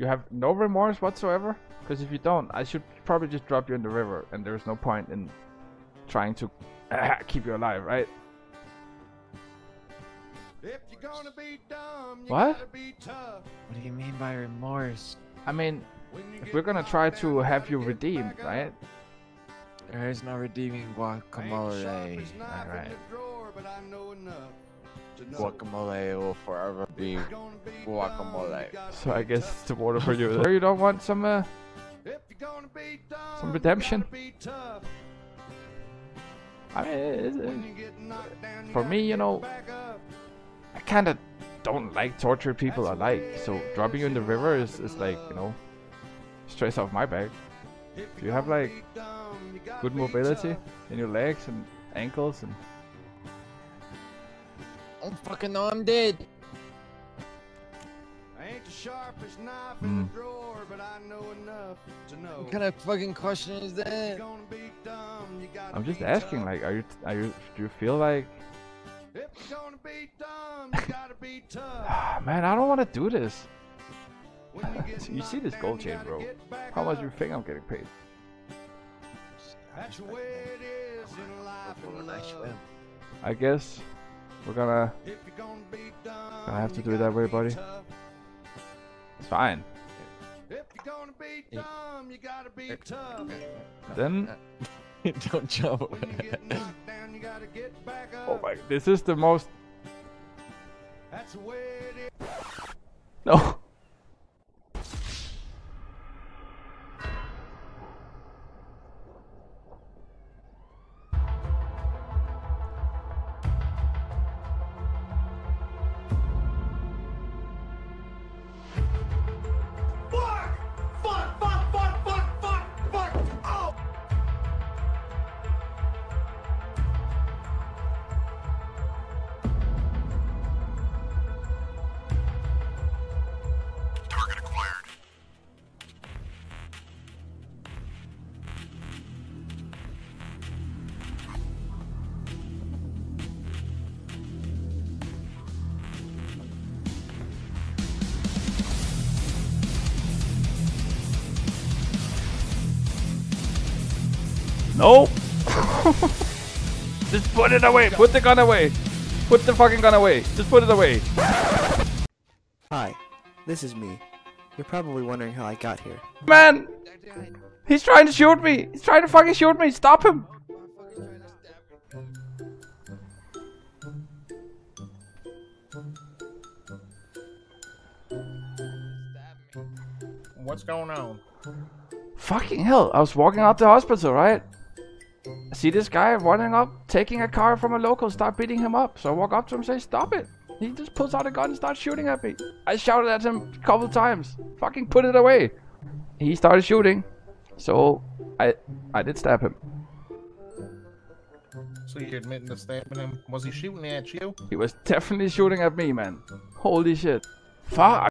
You have no remorse whatsoever? Because if you don't, I should probably just drop you in the river, and there's no point in trying to keep you alive, right? If you're gonna be dumb, you What? be tough. What do you mean by remorse? I mean, if we're gonna try to have you redeemed, right? There is no redeeming I ain't the guacamole. sharpest Alright. Guacamole will forever be. guacamole. So I guess it's the water for you. Or you don't want some, uh, Some redemption? I mean, uh, For me, you know. I kinda don't like torture people alike. the So dropping you in the river is, is like, you know, stress off my back. If you have, like, Good mobility in your legs and ankles and I don't fucking know I'm dead. I ain't the sharpest knife in the Mm. drawer, but I know enough to know. What kind of fucking question is that? gonna be dumb, you gotta I'm just be asking tough. like are you are you do you feel like If you're gonna be dumb, you gotta be tough. man I don't want to do this. You, You see this gold chain, bro. How much up. you think I'm getting paid? That's the way it is in life and love. I guess we're gonna If you're gonna be dumb, Gonna have to do it that way, buddy. it's fine. If you're gonna be dumb, you gotta be tough. Then don't jump. When you get knocked down, you gotta get back up. oh my this is the most That's the way it is. no. No. Just put it away. Put the gun away. Put the fucking gun away. Just put it away. Hi, this is me. You're probably wondering how I got here. Man, he's trying to shoot me. He's trying to fucking shoot me. Stop him. What's going on? Fucking hell. I was walking out the hospital, right? I see this guy running up, taking a car from a local, start beating him up. So I walk up to him and say, stop it. He just pulls out a gun and starts shooting at me. I shouted at him a couple times. Fucking put it away. He started shooting. So I I did stab him. So you're admitting to stabbing him? Was he shooting at you? He was definitely shooting at me, man. Holy shit. Fuck.